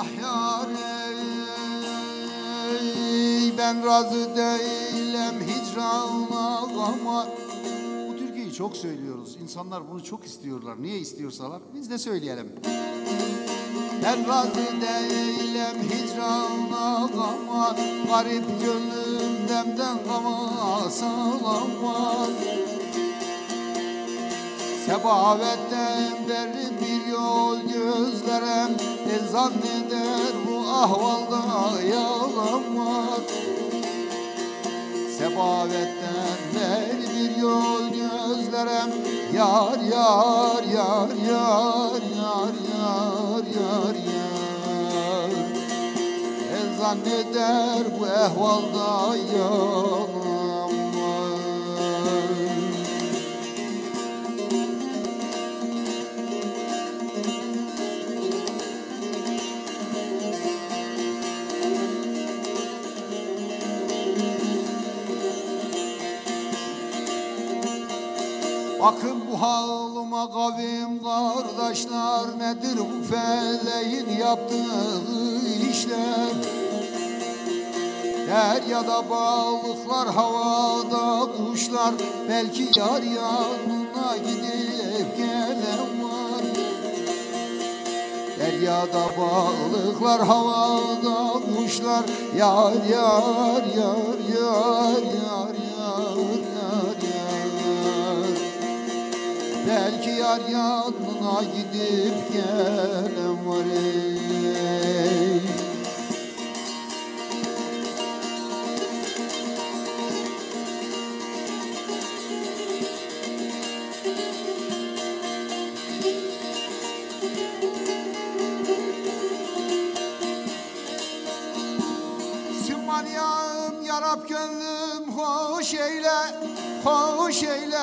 Ah yar ey, ben razı değilim hicrana ama Bu türküyü çok söylüyoruz. İnsanlar bunu çok istiyorlar. Niye istiyorsalar biz de söyleyelim. Ben razı değilim hicrana ama Garip gönlüm demden kama sağlamaz Sebavetten beri bir yol gözlerem. E zanneder bu ahvalda yalan var Sebavetten beri bir yol gözlerem. Yar yar yar yar yar yar yar yar. E zanneder bu ehvalda yalan Bakın bu halıma kavim kardeşler Nedir bu feleğin yaptığı işler? Deryada balıklar havada kuşlar Belki yar yanına gidip gelen var Deryada balıklar havada kuşlar Yar yar yar yar yar yar yar Belki yar yanına gidip gelen var ey. Sümmanyam yarab gönlüm hoş eyle Hoş eyle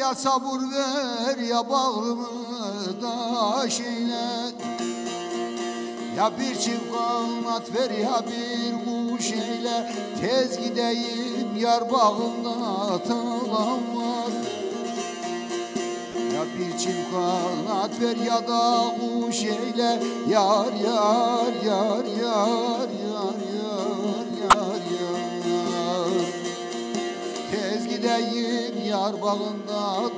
ya sabır ver ya bağrımı daş eyle. Ya bir çift kanat ver ya bir kuş eyle. Tez gideyim yar bağında talan var ya bir çift kanat ver ya da kuş eyle. Yar yar yar yar yar yar yar bağında